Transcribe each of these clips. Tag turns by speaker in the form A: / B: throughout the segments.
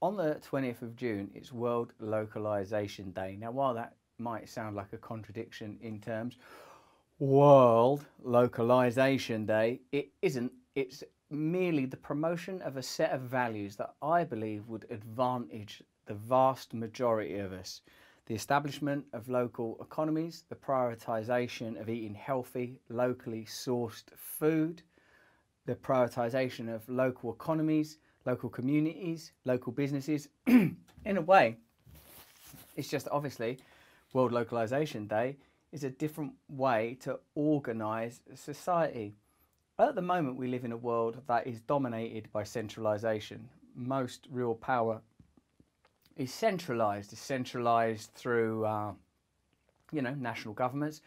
A: On the 20th of June, it's World Localization Day. Now, while that might sound like a contradiction in terms, World Localization Day, it isn't. It's merely the promotion of a set of values that I believe would advantage the vast majority of us. The establishment of local economies, the prioritisation of eating healthy, locally sourced food, the prioritisation of local economies, local communities, local businesses. in a way, it's just obviously World Localization Day is a different way to organise society. At the moment, we live in a world that is dominated by centralisation. Most real power is centralised, is centralised through, uh, you know, national governments,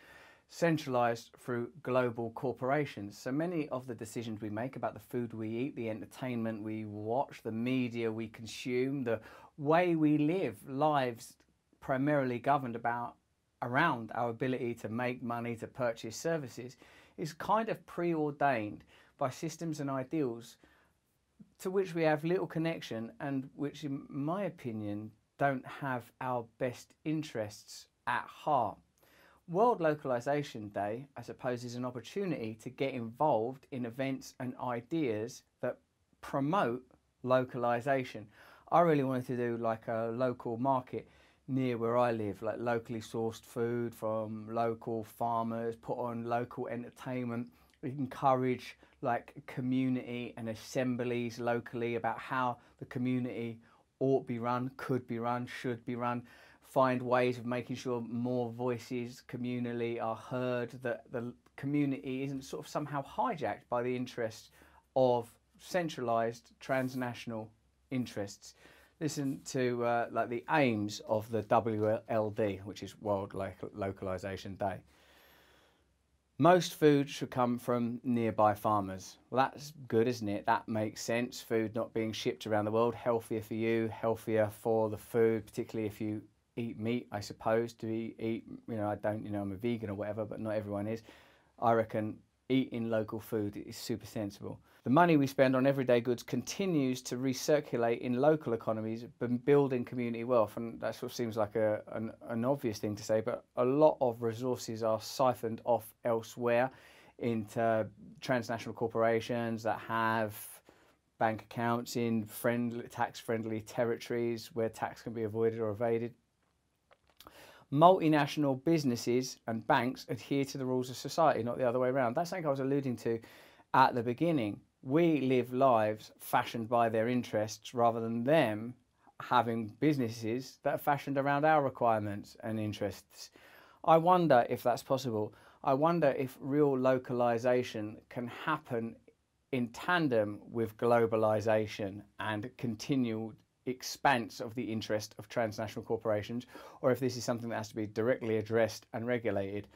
A: centralised through global corporations. So many of the decisions we make about the food we eat, the entertainment we watch, the media we consume, the way we live lives primarily governed about around our ability to make money, to purchase services, is kind of preordained by systems and ideals to which we have little connection and which, in my opinion, don't have our best interests at heart. World Localization Day, I suppose, is an opportunity to get involved in events and ideas that promote localization. I really wanted to do like a local market near where I live, like locally sourced food from local farmers, put on local entertainment, encourage like community and assemblies locally about how the community ought be run, could be run, should be run find ways of making sure more voices communally are heard, that the community isn't sort of somehow hijacked by the interests of centralised transnational interests. Listen to uh, like the aims of the WLD, which is World Localisation Day. Most food should come from nearby farmers. Well, that's good, isn't it? That makes sense. Food not being shipped around the world, healthier for you, healthier for the food, particularly if you eat meat, I suppose, to eat, eat, you know, I don't, you know, I'm a vegan or whatever, but not everyone is. I reckon eating local food is super sensible. The money we spend on everyday goods continues to recirculate in local economies, building community wealth. And that sort of seems like a, an, an obvious thing to say, but a lot of resources are siphoned off elsewhere into transnational corporations that have bank accounts in friendly, tax-friendly territories where tax can be avoided or evaded multinational businesses and banks adhere to the rules of society, not the other way around. That's something I was alluding to at the beginning. We live lives fashioned by their interests rather than them having businesses that are fashioned around our requirements and interests. I wonder if that's possible. I wonder if real localization can happen in tandem with globalization and continued expanse of the interest of transnational corporations, or if this is something that has to be directly addressed and regulated.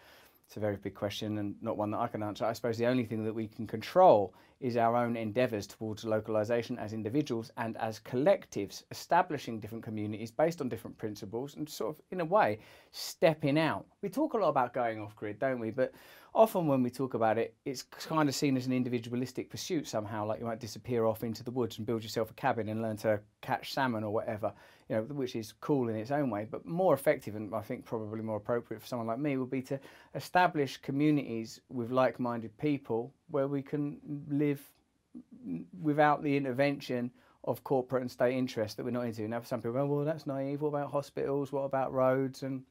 A: It's a very big question and not one that I can answer. I suppose the only thing that we can control is our own endeavours towards localisation as individuals and as collectives, establishing different communities based on different principles and sort of, in a way, stepping out. We talk a lot about going off grid, don't we? But often when we talk about it, it's kind of seen as an individualistic pursuit somehow, like you might disappear off into the woods and build yourself a cabin and learn to catch salmon or whatever, you know, which is cool in its own way, but more effective and I think probably more appropriate for someone like me would be to establish communities with like-minded people where we can live without the intervention of corporate and state interests that we're not into. Now, some people go, well, that's naive. What about hospitals? What about roads? And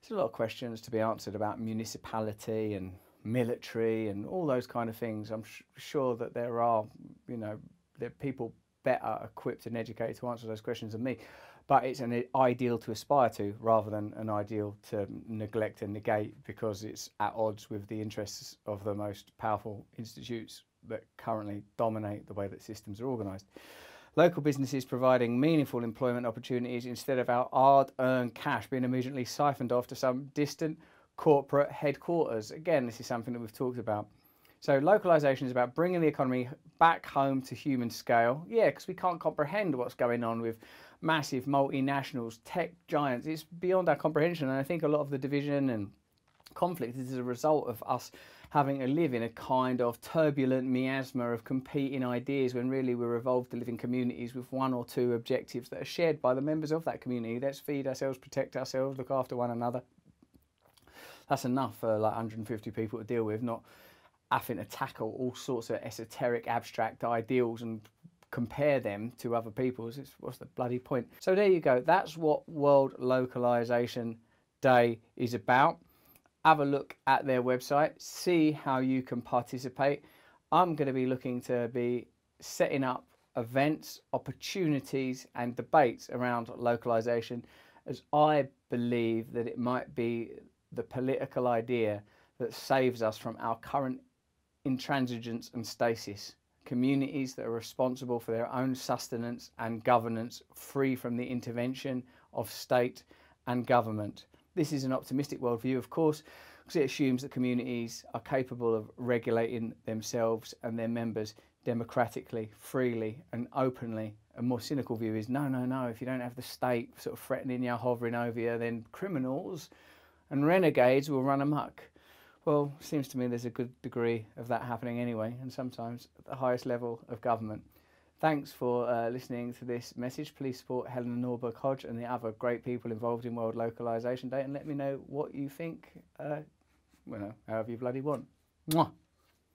A: there's a lot of questions to be answered about municipality and military and all those kind of things. I'm sure that there are, you know, there are people better equipped and educated to answer those questions than me. But it's an ideal to aspire to rather than an ideal to neglect and negate because it's at odds with the interests of the most powerful institutes that currently dominate the way that systems are organised local businesses providing meaningful employment opportunities instead of our hard-earned cash being immediately siphoned off to some distant corporate headquarters. Again, this is something that we've talked about. So localization is about bringing the economy back home to human scale. Yeah, because we can't comprehend what's going on with massive multinationals, tech giants. It's beyond our comprehension. And I think a lot of the division and conflict is a result of us having to live in a kind of turbulent miasma of competing ideas when really we're evolved to live in communities with one or two objectives that are shared by the members of that community. Let's feed ourselves, protect ourselves, look after one another. That's enough for like 150 people to deal with, not having to tackle all sorts of esoteric, abstract ideals and compare them to other people's. It's, what's the bloody point? So there you go. That's what World Localization Day is about have a look at their website, see how you can participate. I'm going to be looking to be setting up events, opportunities, and debates around localization as I believe that it might be the political idea that saves us from our current intransigence and stasis. Communities that are responsible for their own sustenance and governance, free from the intervention of state and government. This is an optimistic worldview, of course, because it assumes that communities are capable of regulating themselves and their members democratically, freely, and openly. A more cynical view is no, no, no, if you don't have the state sort of threatening you, hovering over you, then criminals and renegades will run amok. Well, seems to me there's a good degree of that happening anyway, and sometimes at the highest level of government. Thanks for uh, listening to this message. Please support Helena Norberg Hodge and the other great people involved in World Localization Day and let me know what you think, uh, well, however you bloody want. Mwah.